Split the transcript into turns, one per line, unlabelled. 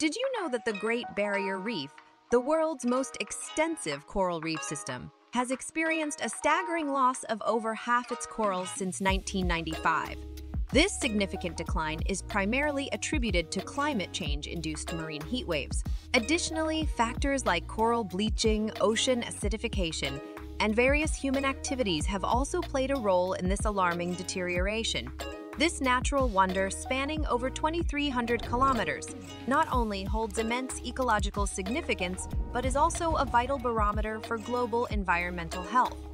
Did you know that the Great Barrier Reef, the world's most extensive coral reef system, has experienced a staggering loss of over half its corals since 1995? This significant decline is primarily attributed to climate change induced marine heat waves. Additionally, factors like coral bleaching, ocean acidification, and various human activities have also played a role in this alarming deterioration. This natural wonder, spanning over 2,300 kilometers, not only holds immense ecological significance, but is also a vital barometer for global environmental health.